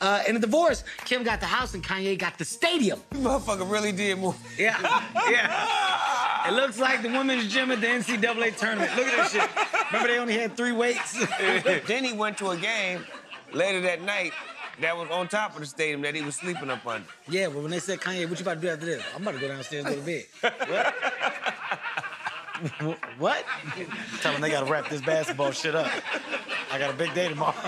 Uh, in the divorce, Kim got the house and Kanye got the stadium. Motherfucker really did move. Yeah, yeah. It looks like the women's gym at the NCAA tournament. Look at this shit. Remember they only had three weights? then he went to a game later that night that was on top of the stadium that he was sleeping up under. Yeah, well, when they said, Kanye, what you about to do after this? I'm about to go downstairs and go to bed. what? what? Tell them they gotta wrap this basketball shit up. I got a big day tomorrow.